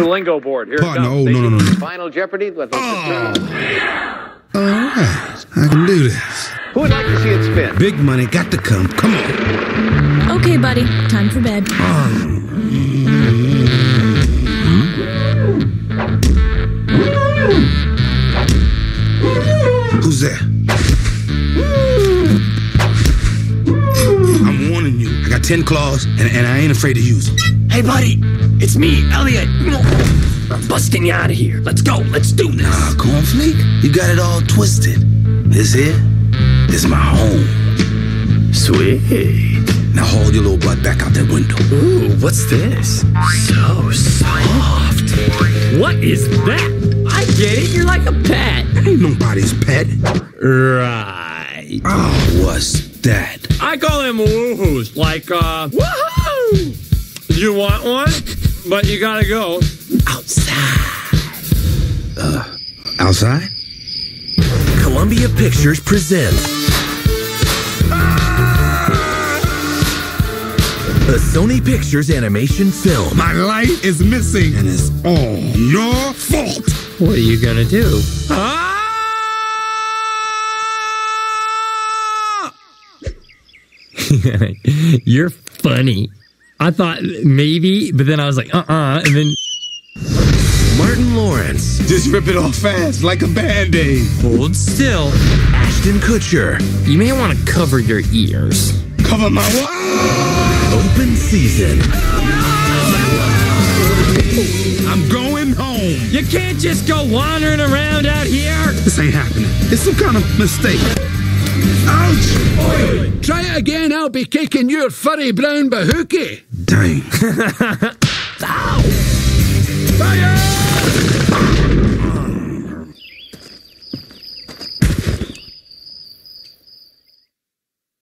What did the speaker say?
new lingo board. Here Partner, it comes. oh, no, no, no, no. Final Jeopardy. Let oh. those All right, I can do this. Who would like to see it spin? Big money got to come. Come on. Okay, buddy. Time for bed. Oh. Who's there? I'm warning you. I got 10 claws, and, and I ain't afraid to use them. Hey, buddy, it's me, Elliot. I'm busting you out of here. Let's go. Let's do this. Nah, Cornflake, you got it all twisted. This here is my home. Sweet. Now haul your little butt back out that window. Ooh, what's this? So soft. What is that? I get it. You're like a pet. Ain't nobody's pet. Right. Oh, what's that? I call him woohoos. Like, uh, woohoo! You want one? But you gotta go outside. Uh, Outside? Columbia Pictures presents a Sony Pictures animation film. My life is missing, and it's all your fault. What are you gonna do? Ah! You're funny. I thought maybe, but then I was like, uh uh And then Martin Lawrence, Just rip it off fast, like a band-aid. hold still. Ashton Kutcher, You may want to cover your ears. Cover my what? open season. I'm going home. You can't just go wandering around out here. This ain't happening. It's some kind of mistake. Ouch! I'll be kicking your furry brown bahookie. Dang. Fire!